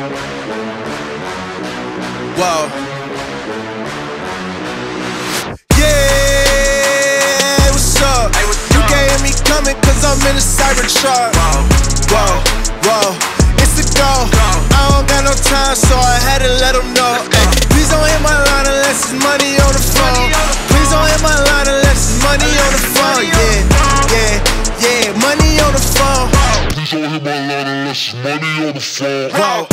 Whoa. Yeah, what's up? You can't hear me coming cause I'm in a Cybertruck. Whoa, whoa, whoa. it's a go. I don't got no time, so I had to let them know. Please don't hit my line unless it's money my line unless money on the phone. Whoa.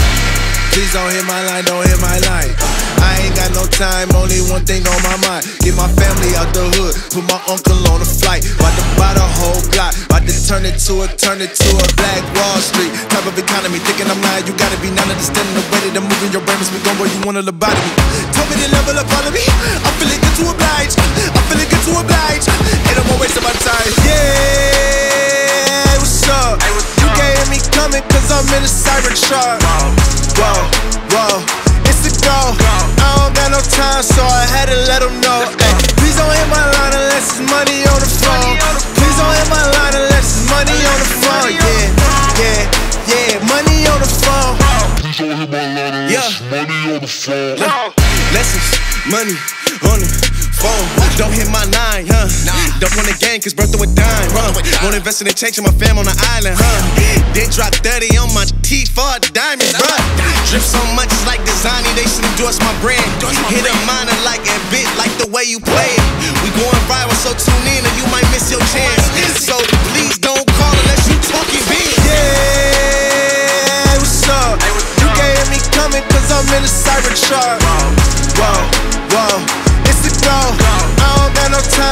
Please don't hit my line, don't hit my line. I ain't got no time, only one thing on my mind. Get my family out the hood, put my uncle on a flight. About to buy the whole block, about to turn it to a, turn it to a black Wall Street. Type of economy, thinking I'm lying, you gotta be not understanding the way that I'm moving your brain. Must be going where you wanna lobotomy. Tell me the level of me, I'm feeling good to oblige. I'm feeling good Cybertruck. Whoa, whoa, it's a go. I don't got no time, so I had to let them know. Ay, please don't hit my line unless it's money on the phone. Please don't hit my line unless it's money on the phone. Yeah, yeah, yeah, money on the phone. Please don't hit my line unless money on the phone. Lessons, money on the phone. Don't hit my nine, huh? Don't want a gang, cause birth through a dime, huh? Won't invest in the change in my fam on the island, huh? Then drop 30 on my teeth for diamonds, bruh. Drip so much, it's like designing, they should endorse my brand. Hit a minor like a bit, like the way you play it. We going viral, so tune in or you might miss your chance. So please don't call unless you talking big. Yeah, what's up? You can't hear me coming cause I'm in a Cybertruck. Whoa,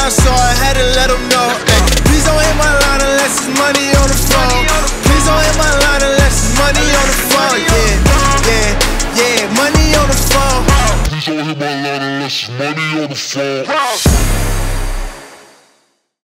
got so I had to let them know. Ay, please don't hit my line unless it's money on the phone. Please don't hit my line unless it's money on the phone. Yeah, yeah, yeah, money on the phone. Please don't hit my line unless it's money on the phone.